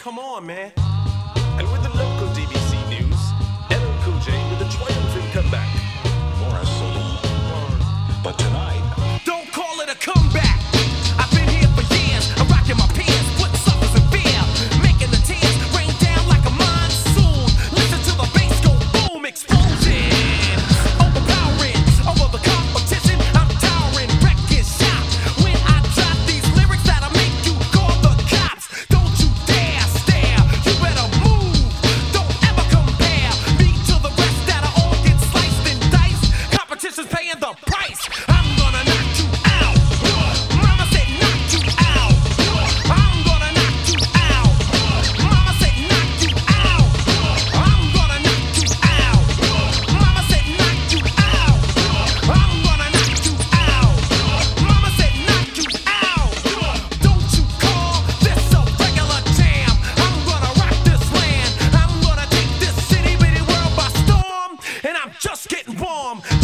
come on, man. mom